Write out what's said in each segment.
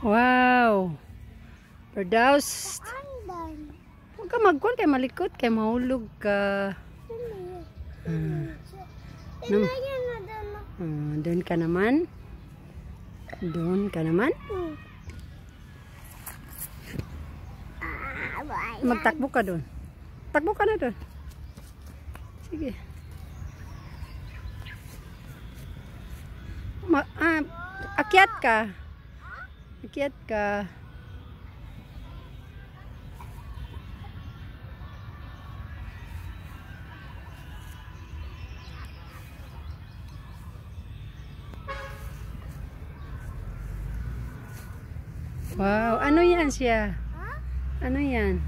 Wow. Andan. Huwag ka magkuhan kay malikot kay mahulog ka. Hmm. Nam- doon. Ah, doon ka naman. Doon ka naman. Hmm. Ah. Magtakbo ka doon. Takbo ka na doon. Sige. Ma ah, akyat ka. Akyat ka. Wow, ano yan siya? Ano yan?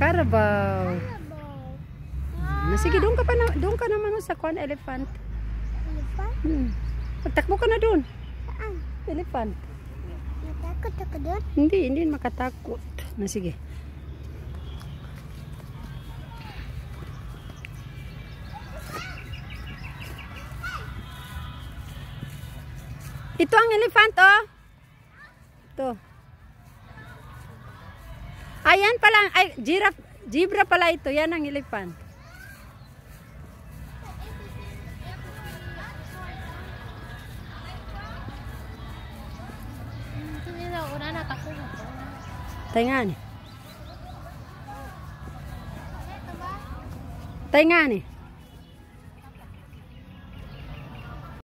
Carabao. Na sige, doon ka pa na, doon ka naman sa kwan elephant. Elephant? Hmm. Magtakbo ka na doon. Saan? Elephant. Natakot ako doon. Hindi, hindi makatakot. Na sige. Ito ang elephant, oh. Ito. Ayan pala, ay, giraffe, zebra pala ito. Yan ang elephant. Tây Nga này. Tây Nga này.